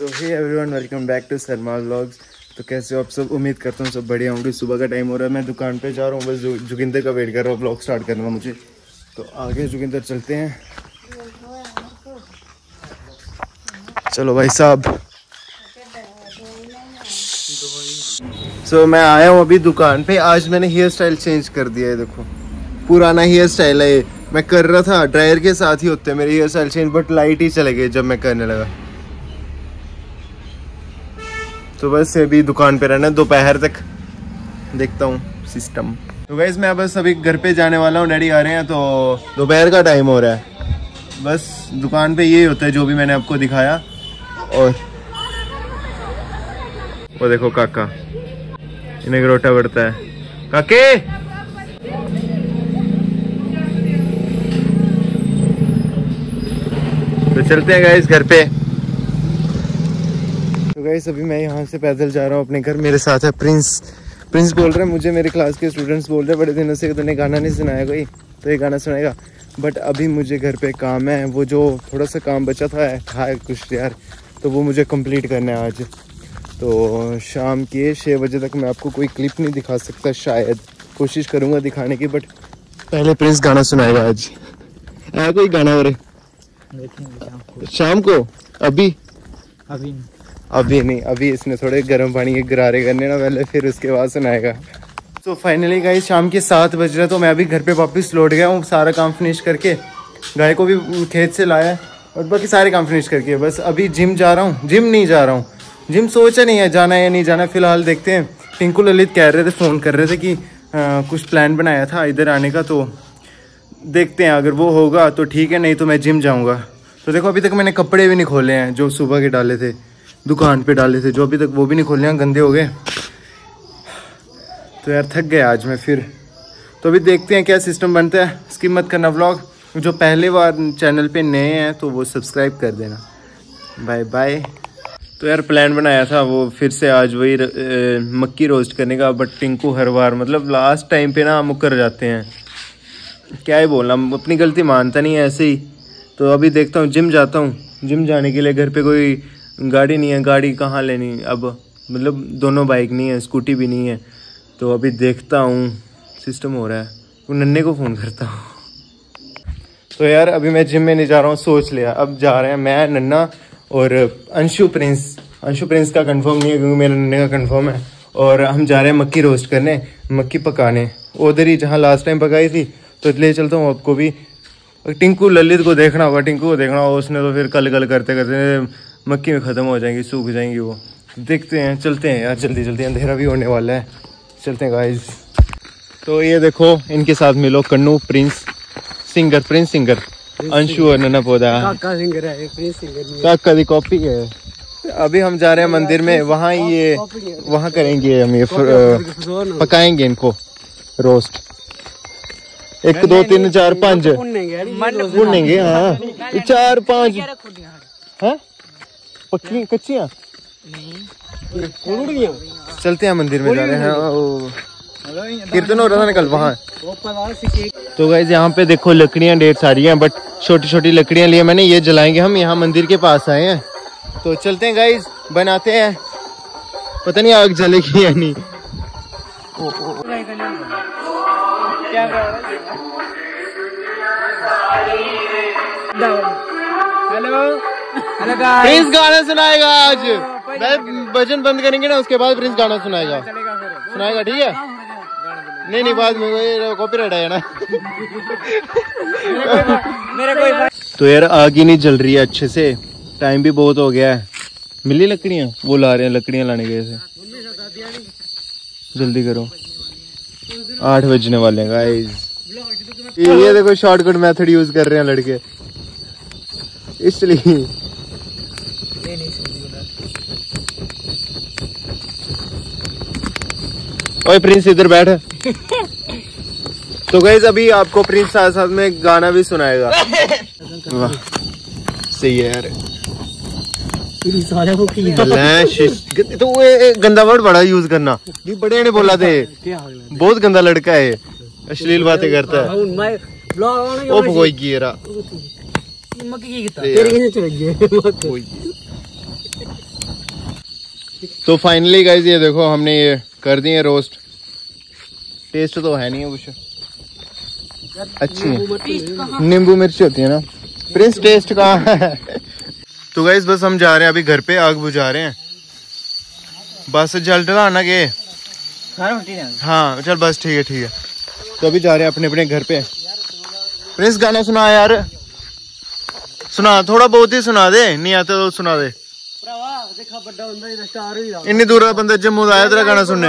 So hey everyone welcome back to Sharma vlogs तो कैसे हो आप सब? उम्मीद करता हूँ सब बढ़िया होंगे। सुबह का टाइम हो रहा है। मैं दुकान पे जा रहा हूँ। बस जोगिंदर का वेट कर रहा हूँ। ब्लॉग स्टार्ट करना मुझे। तो आगे जोगिंदर चलते हैं। चलो भाई साहब। सो so, मैं आया हूँ अभी दुकान पे। आज मैंने हेयर स्टाइल चेंज कर दिया है देखो। पुराना हेयर स्टाइल है मैं कर रहा था। ड्रायर के साथ ही होते हैं मेरे hair style change but light ही चले गए जब मैं करने लगा। तो बस अभी दुकान पे रहना दोपहर तक देखता हूँ सिस्टम तो वैसे मैं बस अभी घर पे जाने वाला हूँ, डैडी आ रहे हैं तो दोपहर का टाइम हो रहा है। बस दुकान पे यही होता है, जो भी मैंने आपको दिखाया। और वो देखो काका, इन्हें रोटा बढ़ता है। काके! तो चलते हैं गाइस घर पे। गाइस अभी मैं यहाँ से पैदल जा रहा हूँ अपने घर मेरे साथ है प्रिंस। प्रिंस बोल रहे हैं मुझे मेरे क्लास के स्टूडेंट्स बोल रहे हैं बड़े दिनों से तूने गाना नहीं सुनाया कोई तो ये गाना सुनाएगा बट अभी मुझे घर पे काम है वो जो थोड़ा सा काम बचा था था कुछ यार तो वो मुझे कंप्लीट करना है आज। तो शाम के छः बजे तक मैं आपको कोई क्लिप नहीं दिखा सकता शायद। कोशिश करूँगा दिखाने की बट पहले प्रिंस गाना सुनाएगा आज। है कोई गाना और? शाम को? अभी? अभी अभी नहीं अभी इसने थोड़े गर्म पानी के गरारे करने ना पहले फिर उसके बाद सुनाएगा। तो फाइनली गाइस शाम के सात बज रहे तो मैं अभी घर पे वापस लौट गया हूँ सारा काम फिनिश करके। गाय को भी खेत से लाया और बाकी सारे काम फिनिश करके। बस अभी जिम जा रहा हूँ जिम नहीं जा रहा हूँ। जिम सोचा नहीं है जाना है या नहीं जाना फ़िलहाल देखते हैं। टिंकू ललित कह रहे थे फ़ोन कर रहे थे कि आ, कुछ प्लान बनाया था इधर आने का तो देखते हैं अगर वो होगा तो ठीक है नहीं तो मैं जिम जाऊँगा। तो देखो अभी तक मैंने कपड़े भी नहीं खोले हैं जो सुबह के डाले थे। दुकान पे डाले थे जो अभी तक वो भी नहीं खोले हैं गंदे हो गए। तो यार थक गया आज मैं फिर। तो अभी देखते हैं क्या सिस्टम बनता है। स्किप मत करना व्लॉग जो पहले बार चैनल पे नए हैं तो वो सब्सक्राइब कर देना। बाय बाय तो यार प्लान बनाया था वो फिर से आज वही र- अ, मक्की रोस्ट करने का बट टिंकू हर बार मतलब लास्ट टाइम पे ना मुकर जाते हैं। क्या ही बोलना अपनी गलती मानता नहीं है ऐसे ही। तो अभी देखता हूँ जिम जाता हूँ। जिम जाने के लिए घर पे कोई गाड़ी नहीं है, गाड़ी कहाँ लेनी? अब मतलब दोनों बाइक नहीं है स्कूटी भी नहीं है। तो अभी देखता हूँ सिस्टम हो रहा है। वो नन्हे को फ़ोन करता हूँ। तो यार, अभी मैं जिम में नहीं जा रहा हूँ, सोच लिया। अब जा रहे हैं मैं नन्ना और अंशु प्रिंस अंशु प्रिंस का कंफर्म नहीं है, क्योंकि मेरे नन्ने का कंफर्म है। और हम जा रहे हैं मक्की रोस्ट करने, मक्की पकाने। उधर ही जहाँ लास्ट टाइम पकाई थी तो इसलिए चलता हूँ आपको भी। टिंकू ललित को देखना होगा, टिंकू को देखना होगा, उसने तो फिर कल कल करते करते मक्की में ख़त्म हो जाएँगी सूख जाएँगी वो। देखते हैं चलते हैं यार जल्दी जल्दी अंधेरा भी होने वाला है। चलते हैं गाइस तो ये देखो इनके साथ मिलो Kannu prince singer prince singer Anshu और नन्ना पौधा काका सिंगर है प्रिंस सिंगर नहीं काका दी कॉपी है। अभी हम जा रहे हैं मंदिर में वहाँ ये वहाँ करेंगे हम ये पकाएँगे इनको रोस्ट एक दो तीन चार पाँच। भुनेंगे हाँ। चार पाँच। हैं? पक्की कच्चियाँ? चलते हैं मंदिर में जा रहे हैं कीर्तन हो रहा था ना कल वहाँ। तो गाइज़ यहाँ पे देखो लकड़ियाँ ढेर सारी हैं बट छोटी छोटी लकड़ियाँ लिए मैंने ये जलाएँगे हम यहाँ मंदिर के पास आए हैं। तो चलते हैं गाइज़ बनाते हैं। पता नहीं आग जलेगी या नहीं। हेलो। प्रिंस गाना सुनाएगा आज। मैं भजन बंद करेंगे ना उसके बाद प्रिंस गाना सुनाएगा। सुनाएगा ठीक है? नहीं नहीं बाद में कॉपीराइट आया ना। मेरे कोई तो यार आग ही नहीं जल रही है अच्छे से। टाइम भी बहुत हो गया है। मिली लकड़ियाँ? वो ला रहे हैं लकड़ियाँ लाने गए थे। जल्दी करो। आठ बजने वाले हैं गाइस ये देखो शॉर्टकट मेथड यूज़ कर रहे हैं लड़के। इसलिए ओए प्रिंस इधर बैठ। तो गई अभी आपको प्रिंस साथ साथ में गाना भी सुनाएगा। वाह सही है यार। तो वो ये गंदा वर्ड बड़ा यूज़ करना। ये बड़े ने बोला थे। हो बहुत गंदा लड़का है। अश्लील बातें करता है। आने ओ कोई गिरा तो फाइनली गाइज़ ये देखो हमने ये कर दिए रोस्ट टेस्ट तो है नहीं है कुछ। अच्छी है। नींबू हाँ। मिर्ची होती है ना। प्रिंस टेस्ट कहाँ तो गाइज़ बस हम जा रहे हैं अभी घर पे आग बुझा रहे हैं। बस जल डलाना के। हाँ चल बस ठीक है ठीक है। तो अभी जा रहे हैं अपने अपने घर पे। प्रिंस गाना सुना यार। सुना थोड़ा बहुत ही सुना दे नहीं आते तो सुना दे। इन्नी दूर का बंदा जम्मू आया तेरा गाना सुनने।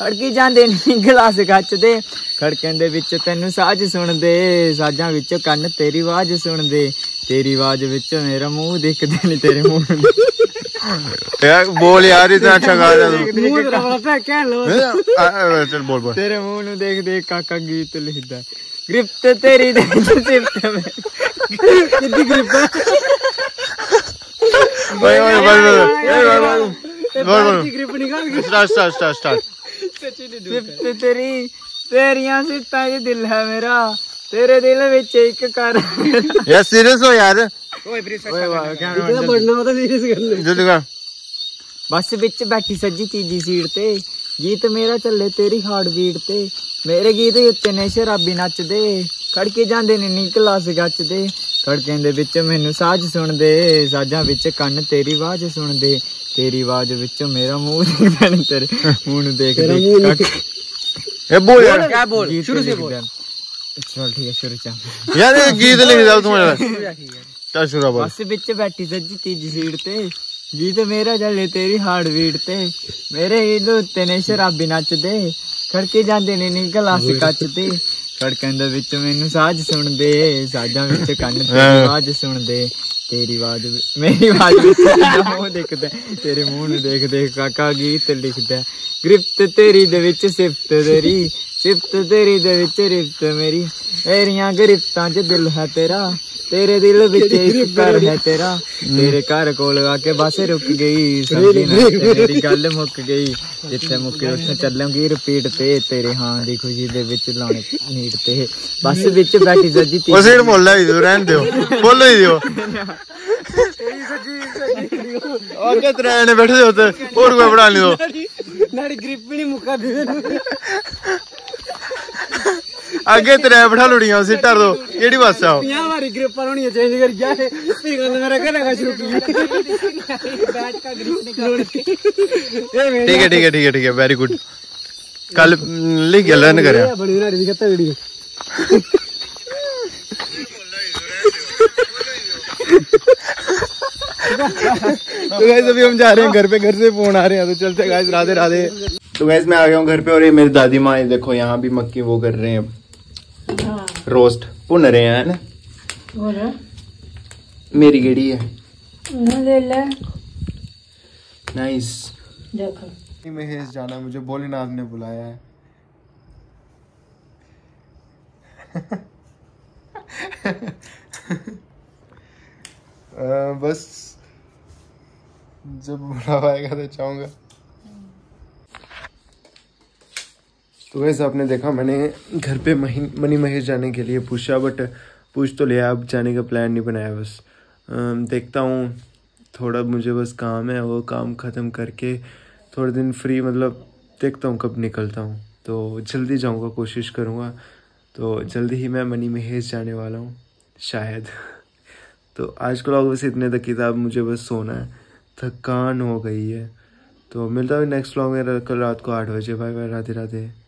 ਖੜਕੀ ਜਾਂਦੇ ਨੇ ਗਲਾਸ ਗੱਚਦੇ ਖੜਕਣ ਦੇ ਵਿੱਚ ਤੈਨੂੰ ਸਾਜ ਸੁਣਦੇ ਸਾਜਾਂ ਵਿੱਚੋਂ ਕੰਨ ਤੇਰੀ ਆਵਾਜ਼ ਸੁਣਦੇ ਤੇਰੀ ਆਵਾਜ਼ ਵਿੱਚ ਮੇਰਾ ਮੂੰਹ ਦੇਖਦੇ ਨਹੀਂ ਤੇਰੇ ਮੂੰਹ ਨੂੰ ਯਾਰ ਬੋਲ ਯਾਰ ਇਤਨਾ ਅੱਛਾ ਗਾ ਰਿਹਾ ਤੂੰ ਮੂੰਹ ਤੇਰਾ ਬੜਾ ਭੈਕਾ ਲੋ ਚਲ ਬੋਲ ਬੋਲ ਤੇਰੇ ਮੂੰਹ ਨੂੰ ਦੇਖ ਦੇਖ ਕਾਕਾ ਗੀਤ ਲਿਖਦਾ ਗ੍ਰਿਫਤ ਤੇਰੀ ਦੇ ਸਿਫਤ ਮੈਂ ਕਿੱਡੀ ਗ੍ਰਿਫਤ ਓਏ ਓਏ ਬੋਲ ਬੋਲ ਬੋਲ ਬੋਲ ਬੋਲ ਗ੍ਰਿਫਤ ਨਿਕਾਲ ਕੇ ਸਟਾਰਟ ਸਟਾਰਟ ਸਟਾਰਟ ਸਿਫਤ ਤੇਰੀ ਤੇਰੀਆਂ ਸਿਫਤਾਂ 'ਚ ਦਿਲ ਹੈ ਮੇਰਾ। ਤੇਰੇ ਦਿਲ ਵਿੱਚ ਇੱਕ ਕਰ। ਯਾਰ ਸੀਰੀਅਸ ਹੋ ਯਾਰ। ਓਏ ਵੀਰੇ ਸੱਚ ਓਏ ਕੈਮਰਾ ਪੜਨਾ ਉਹ ਤਾਂ ਸੀਰੀਅਸ ਕਰ ਲੈ ਜਲਦੀ ਕਰ। ਬਸ ਵਿੱਚ ਬੈਠੀ ਸੱਜੀ ਤੀਜੀ ਸੀਟ ਤੇ। ਗੀਤ ਮੇਰਾ ਚੱਲੇ ਤੇਰੀ ਹਾਰਟ ਬੀਟ ਤੇ। ਮੇਰੇ ਗੀਤ ਉੱਤੇ ਨੇ ਸ਼ਰਾਬੀ ਨੱਚਦੇ। ਖੜ ਕੇ ਜਾਂਦੇ ਨੇ ਨੀ ਕਲਾਸ ਗੱਚਦੇ। ਸੜਕਾਂ ਦੇ ਵਿੱਚ ਮੈਨੂੰ ਸਾਜ ਸੁਣਦੇ ਸਾਜਾਂ ਵਿੱਚ ਕੰਨ ਤੇਰੀ ਆਵਾਜ਼ ਸੁਣਦੇ। ਤੇਰੀ ਆਵਾਜ਼ ਵਿੱਚ ਮੇਰਾ ਮੂੰਹ ਦੇਖ ਭੈਣ ਤੇਰੇ ਮੂੰਹ ਨੂੰ ਦੇਖਦੇ ਇਹ ਬੋਲ ਯਾਰ। ਕਿਆ ਬੋਲ? ਸ਼ੁਰੂ ਸੇ ਬੋਲ। ਚਲ ਠੀਕ ਹੈ ਸ਼ੁਰੂ ਚਾ ਯਾਰ ਇਹ ਗੀਤ ਲਿਖਦਾ ਤੂੰ ਯਾਰ। ਚਲ ਸ਼ੁਰੂ ਬੋਲ। ਬਸ ਵਿੱਚ ਬੈਠੀ ਸੱਜੀ ਤੀਜੀ ਸੀਟ ਤੇ। ਗੀਤ ਮੇਰਾ ਜਲੇ ਤੇਰੀ ਹਾਰਟ ਬੀਟ ਤੇ। ਮੇਰੇ ਇਹਦੇ ਉੱਤੇ ਨੇ ਸ਼ਰਾਬੀ ਨੱਚਦੇ। ਖੜਕੇ ਜਾਂਦੇ ਨੇ ਨੀ ਗਲਾਸ ਕੱਚ ਤੇ। ਖੜਕਣ ਦੇ ਵਿੱਚ ਮੈਨੂੰ ਸਾਜ਼ ਸੁਣਦੇ ਸਾਜ਼ਾਂ ਵਿੱਚ ਕੰਨ ਤੇਰੀ ਆਵਾਜ਼ ਸੁਣਦੇ। ਤੇਰੀ ਆਵਾਜ਼ ਮੇਰੀ ਆਵਾਜ਼ ਵਿੱਚ ਤੇਰਾ ਮੂੰਹ ਦਿਖਦਾ ਤੇਰੇ ਮੂੰਹ ਨੂੰ ਦੇਖ ਦੇਖ ਕਾਕਾ ਗੀਤ ਲਿਖਦਾ। ਗ੍ਰਿਫਤ ਤੇਰੀ ਦੇ ਵਿੱਚ ਸਿਫਤ ਤੇਰੀ ਸਿਫਤ ਤੇਰੀ ਦੇ ਵਿੱਚ ਰਿਫਤ ਮੇਰੀ। ਮੇਰੀਆਂ ਗ੍ਰਿਫਤਾਂ 'ਚ ਦਿਲ ਹੈ ਤੇਰਾ। ਤੇਰੇ ਦਿਲ ਵਿੱਚ ਇੱਕ ਘਰ ਹੈ ਤੇਰਾ। ਤੇਰੇ ਘਰ ਕੋਲ ਆ ਕੇ ਬਸ ਰੁਕ ਗਈ ਸਮਝੀ ਨਾ ਗੱਲ ਮੁੱਕ ਗਈ। ਜਿੱਥੇ ਮੁੱਕੇ ਉੱਥੇ ਚੱਲਾਂਗੀ ਰਿਪੀਟ ਤੇ ਤੇਰੇ ਹਾਂ ਦੀ ਖੁਸ਼ੀ ਦੇ ਵਿੱਚ ਲਾਣੇ ਨੀਟ ਤੇ। ਬਸ ਵਿੱਚ ਬੈਠੀ ਸੱਜੀ ਤੀ ਉਸੇ ਮੁੱਲਾ ਹੀ ਦਿਓ ਰਹਿਣ ਦਿਓ ਬੋਲੋ ਹੀ ਦਿਓ। ਓਕੇ ਤਰੇ ਨੇ ਬੈਠੇ ਹੋ ਤੇ ਹੋਰ ਕੋਈ ਬਣਾ ਲਿਓ। ਨਾੜੀ ਗ੍ਰਿਪ ਵੀ ਨਹੀਂ ਮੁੱਕਾ ਦੇ आगे तेरे बिठा लुड़ियां सीटर दो केड़ी बस आओ 50 ਵਾਰੀ ਗ੍ਰਿਪਾਂ ਹੋਣੀਆਂ ਚੇਂਜ ਕਰ ਜਾ ਫਿਰ ਗੱਲ ਮੇਰਾ ਕਰੇਗਾ ਸ਼ੁਰੂ ਕੀ बैट का ग्रिप निकाल ये ठीक है ठीक है ठीक है ठीक है वेरी गुड कल हम्म, लिख गया लर्न करे बड़ी नाड़ी दिखता वीडियो तो गाइस अभी हम जा रहे हैं घर पे घर से फोन आ रहे हैं तो चलते गाइस राधे राधे तो गाइस मैं आ गया हूँ घर पे और ये मेरी दादी माँ है देखो यहाँ भी मक्की वो कर रहे हैं अच्छा। रोस्ट। भुन रहे हैं ना? मेरी केड़ी है। ले ले। नाइस देखो। महेश जाना मुझे भोलेनाथ ने बुलाया है। आ, बस जब बुलावाएगा तो चाहूँगा तो वैसे आपने देखा, मैंने घर पे मही, मनी महेश जाने के लिए पूछा बट पूछ तो लिया, अब जाने का प्लान नहीं बनाया, बस देखता हूँ। थोड़ा मुझे बस काम है, वो काम ख़त्म करके थोड़े दिन फ्री मतलब देखता हूँ कब निकलता हूँ। तो जल्दी जाऊँगा, कोशिश करूँगा। तो जल्दी ही मैं मनी महेश जाने वाला हूँ, शायद। तो आज का व्लॉग बस इतने तक किताब मुझे बस सोना है। थकान हो गई है। तो मिलता हूँ नेक्स्ट व्लॉग में, कल रात को आठ बजे बाय बाय राधे राधे